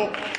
Bible